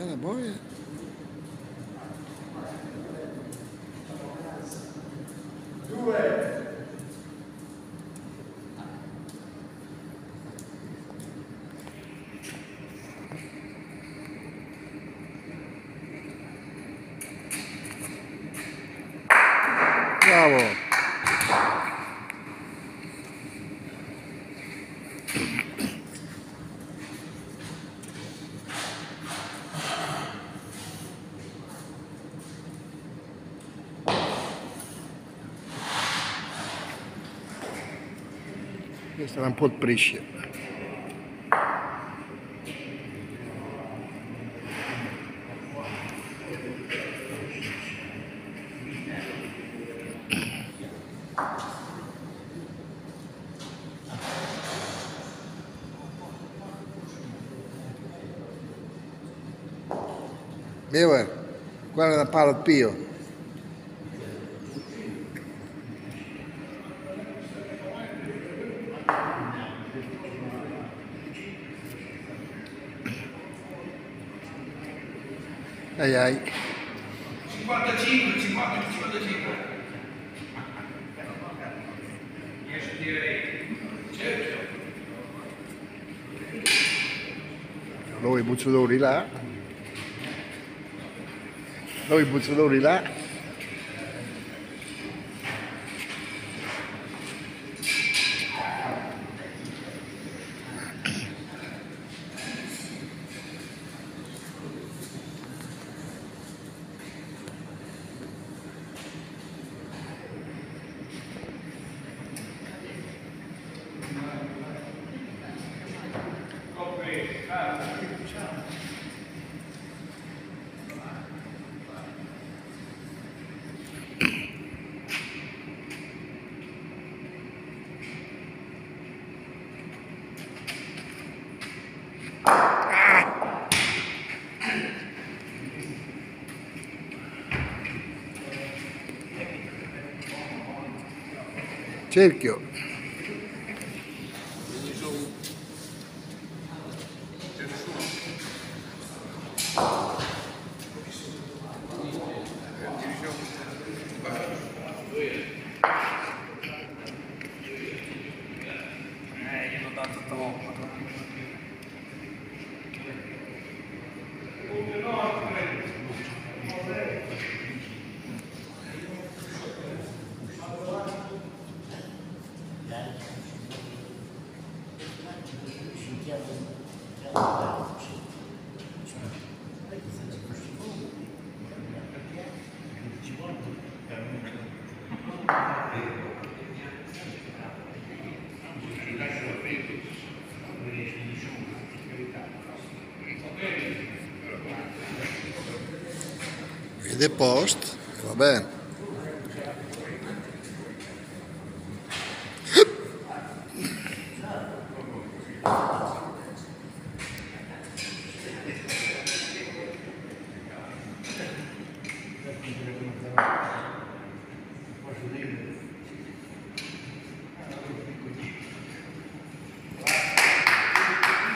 Era é bom, é? Bravo. Questo era un po' il pesce. Bewer, guarda la palla Pio. Ai ai. 55, 55. Io ci direi, certo. Noi bucciolori là. Noi bucciolori là. 제일 귀여워. Yeah. Troppo. Vede post, va bene.